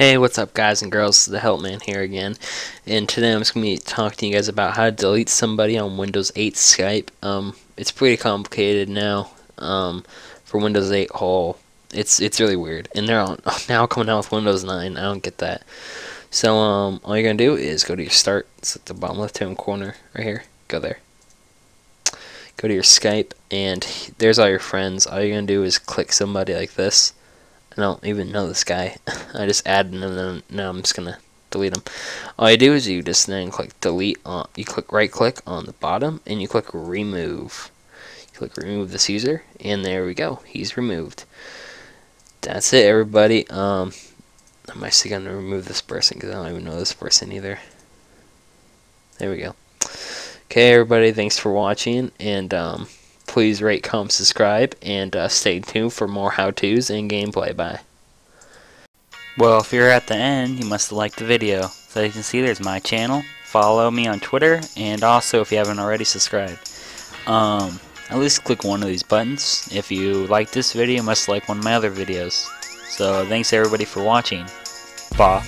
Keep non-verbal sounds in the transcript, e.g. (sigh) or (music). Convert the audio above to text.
Hey, what's up guys and girls, the Helpman here again, and today I'm just going to be talking to you guys about how to delete somebody on Windows 8 Skype. Um, it's pretty complicated now, um, for Windows 8 whole. It's it's really weird, and they're on, (laughs) now coming out with Windows 9, I don't get that. So, um, all you're going to do is go to your start, it's at the bottom left hand corner, right here, go there. Go to your Skype, and there's all your friends. All you're going to do is click somebody like this I don't even know this guy. (laughs) I just added him and then now I'm just gonna delete him. All you do is you just then click delete on you click right click on the bottom and you click remove. You click remove this user and there we go. He's removed. That's it everybody. Um I'm actually gonna remove this person because I don't even know this person either. There we go. Okay everybody, thanks for watching and um Please rate, comment, subscribe, and uh, stay tuned for more how-tos and gameplay. Bye. Well, if you're at the end, you must have liked the video. So you can see there's my channel. Follow me on Twitter, and also if you haven't already, subscribe. Um, at least click one of these buttons. If you like this video, you must like one of my other videos. So thanks everybody for watching. Bye.